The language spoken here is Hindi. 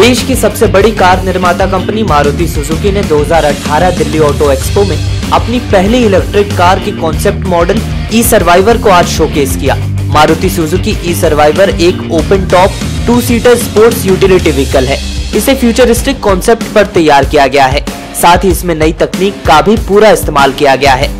देश की सबसे बड़ी कार निर्माता कंपनी मारुति सुजुकी ने 2018 दिल्ली ऑटो एक्सपो में अपनी पहली इलेक्ट्रिक कार की कॉन्सेप्ट मॉडल ई सर्वाइवर को आज शोकेस किया। मारुति सुजुकी ई सर्वाइवर एक open top two seater sports utility vehicle है। इसे फ्यूचरिस्टिक कॉन्सेप्ट पर तैयार किया गया है। साथ ही इसमें नई तकनीक का भी पूरा इस्तेमाल किया गया है।